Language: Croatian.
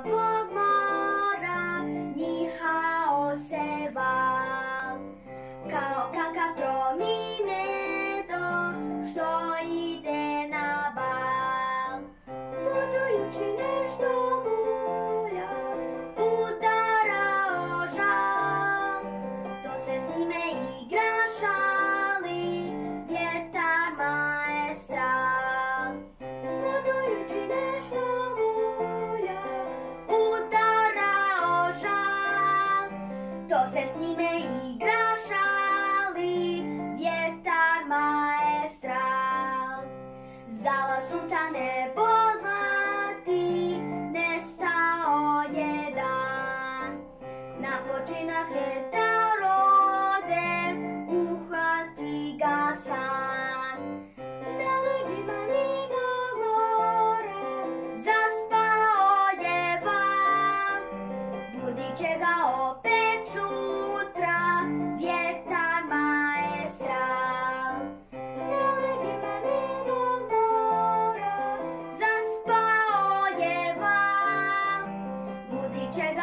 Bye. to se s njime igra šali, vjetar maestral. Zala sunca nebo zlati, nestao je dan. Na počinak vjetar rode, uhvati ga san. Na leđima minog mora, zaspao je van, Budi će ga ಮೆಚ್ಚಗ